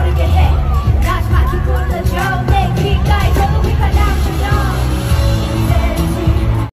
gotta get hit.